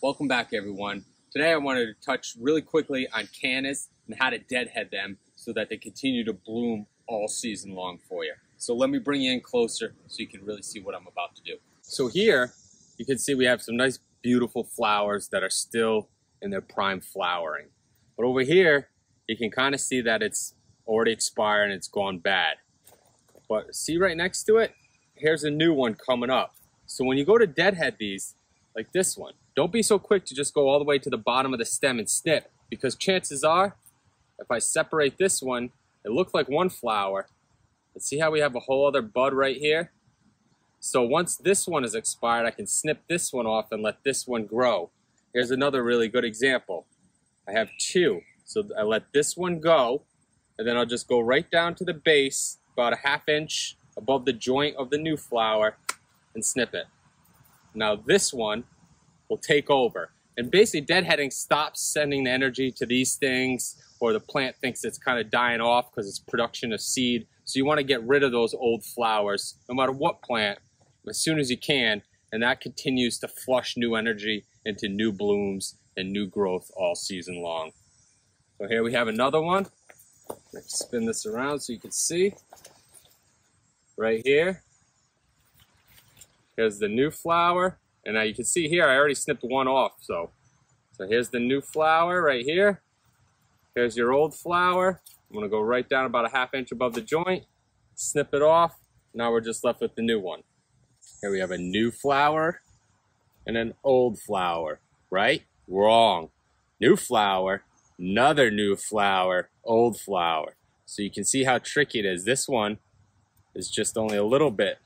Welcome back everyone. Today I wanted to touch really quickly on cannas and how to deadhead them so that they continue to bloom all season long for you. So let me bring you in closer so you can really see what I'm about to do. So here you can see we have some nice beautiful flowers that are still in their prime flowering. But over here you can kind of see that it's already expired and it's gone bad. But see right next to it, here's a new one coming up. So when you go to deadhead these, like this one, don't be so quick to just go all the way to the bottom of the stem and snip because chances are, if I separate this one, it looks like one flower. And see how we have a whole other bud right here? So once this one is expired, I can snip this one off and let this one grow. Here's another really good example. I have two. So I let this one go, and then I'll just go right down to the base, about a half inch above the joint of the new flower, and snip it. Now this one will take over. And basically deadheading stops sending the energy to these things or the plant thinks it's kind of dying off because it's production of seed. So you want to get rid of those old flowers, no matter what plant, as soon as you can. And that continues to flush new energy into new blooms and new growth all season long. So here we have another one. Let's spin this around so you can see. Right here. Here's the new flower. And now you can see here, I already snipped one off. So, so here's the new flower right here. Here's your old flower. I'm gonna go right down about a half inch above the joint, snip it off. Now we're just left with the new one. Here we have a new flower and an old flower, right? Wrong. New flower, another new flower, old flower. So you can see how tricky it is. This one is just only a little bit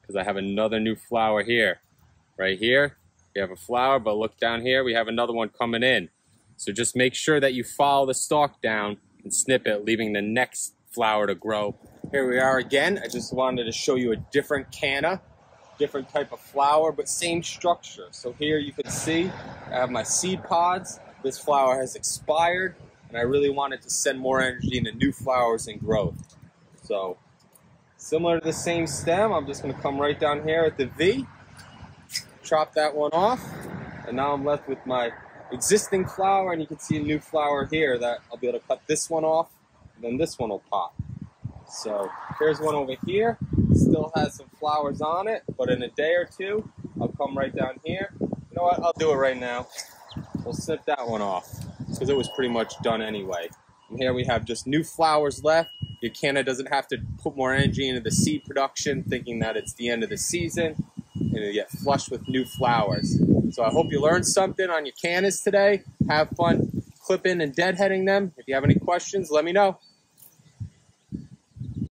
because I have another new flower here. Right here, we have a flower, but look down here, we have another one coming in. So just make sure that you follow the stalk down and snip it, leaving the next flower to grow. Here we are again. I just wanted to show you a different canna, different type of flower, but same structure. So here you can see I have my seed pods. This flower has expired, and I really wanted to send more energy into new flowers and growth. So Similar to the same stem, I'm just going to come right down here at the V, chop that one off, and now I'm left with my existing flower, and you can see a new flower here that I'll be able to cut this one off, and then this one will pop. So here's one over here, still has some flowers on it, but in a day or two, I'll come right down here. You know what, I'll do it right now. We'll snip that one off, because it was pretty much done anyway. And here we have just new flowers left, your canna doesn't have to put more energy into the seed production, thinking that it's the end of the season, and you get flushed with new flowers. So I hope you learned something on your cannas today. Have fun clipping and deadheading them. If you have any questions, let me know.